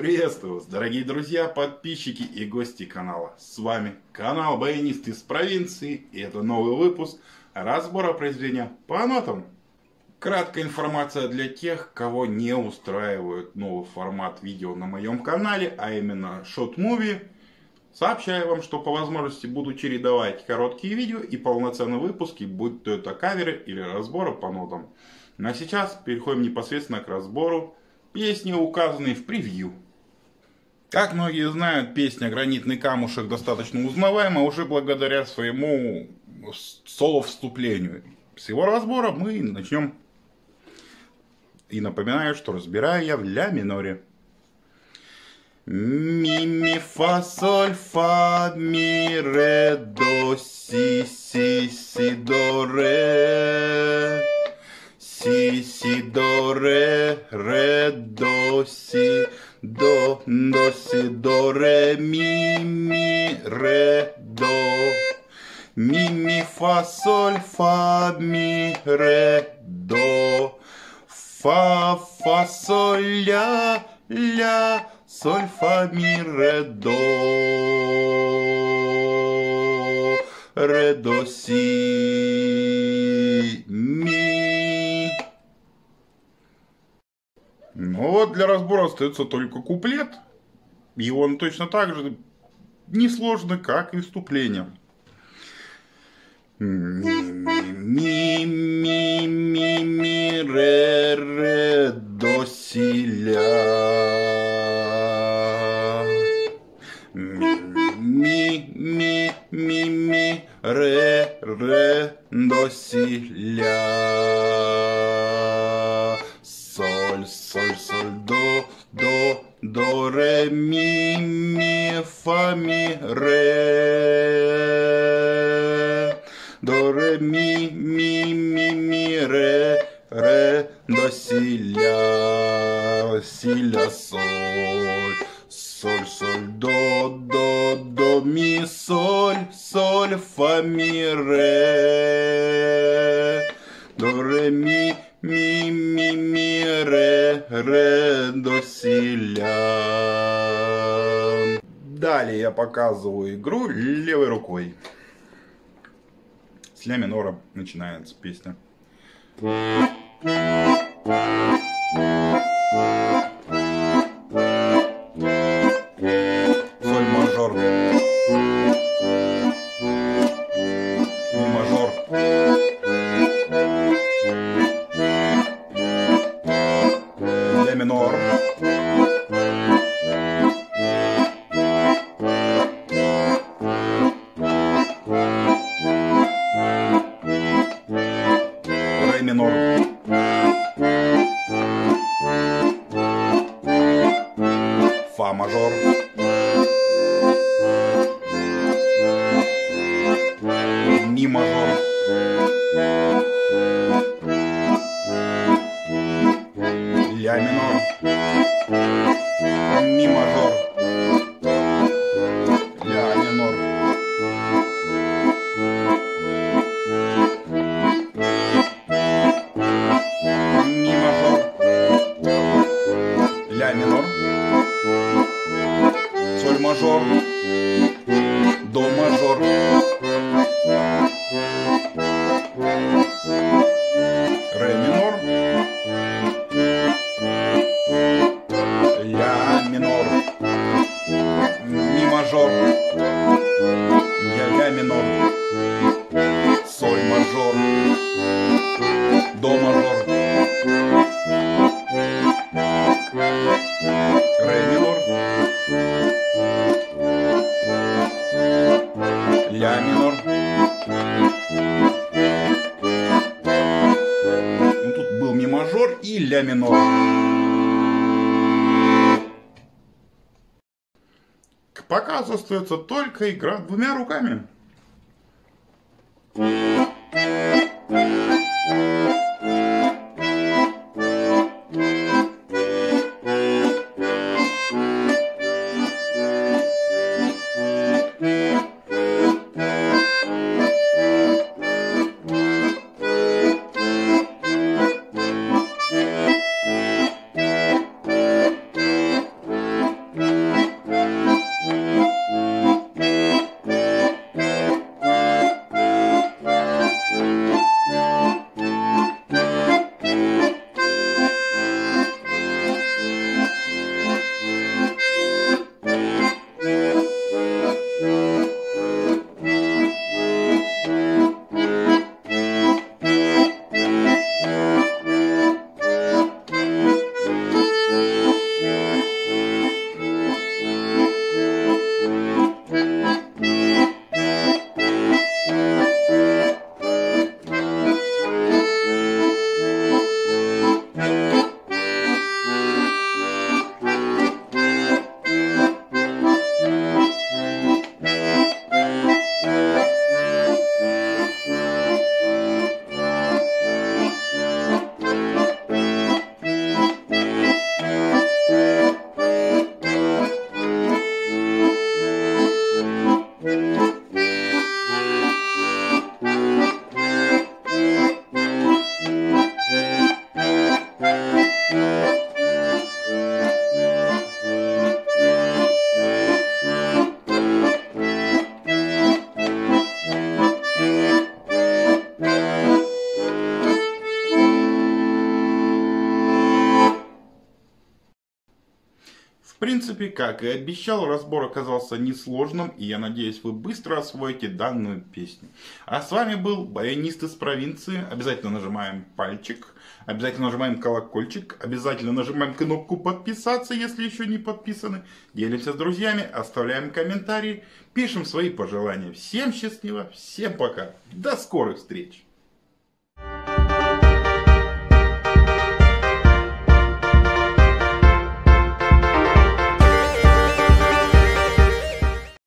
Приветствую вас, дорогие друзья, подписчики и гости канала. С вами канал Баянист из провинции и это новый выпуск разбора произведения по нотам. Краткая информация для тех, кого не устраивает новый формат видео на моем канале, а именно Short Movie. Сообщаю вам, что по возможности буду чередовать короткие видео и полноценные выпуски, будь то это каверы или разборы по нотам. Ну а сейчас переходим непосредственно к разбору песни, указанной в превью. Как многие знают, песня «Гранитный камушек» достаточно узнаваема уже благодаря своему соло-вступлению. С его разбора мы начнем. И напоминаю, что разбираю я в ля миноре. Ми, ми, фа, соль, фа, ми, ре, до, си, си, си, до, ре. Си, си, до, ре, ре, до, си, до, до, си, до, ре, ми, ми, ре, до. Ми, ми, фа, соль, фа, ми, ре, до. Фа, фа, соль, ля, ля, соль, фа, ми, ре, до. Ре, до, си, ми. Ну вот для разбора остается только куплет. И он точно так же несложный, как и вступление. Ми, ми, ми, ми, ре, ре, до, си, ля. Ми, ми, ми, ми, ре, ре, до, си, ля. Соль, соль, до, до, до, ре, ми, ми, фа, ми, ре. До, ре, ми, ми, ми, ми, ре, ре, до, си, ля, си, ля, соль. Соль, соль, до, до, до, ми, соль, соль, фа, ми, ре. До, ре, ми, ми, ми, ми, ре, ре, до, си, ля. Далее я показываю игру левой рукой. С ля минора начинается песня. Соль мажор. Фа мажор. Ми мажор. Ля минор. Ми мажор. Ля минор. К показу остается только игра двумя руками. Принципе, как и обещал, разбор оказался несложным, и я надеюсь, вы быстро освоите данную песню. А с вами был баянист из провинции. Обязательно нажимаем пальчик, обязательно нажимаем колокольчик, обязательно нажимаем кнопку подписаться, если еще не подписаны. Делимся с друзьями, оставляем комментарии, пишем свои пожелания. Всем счастливо, всем пока, до скорых встреч!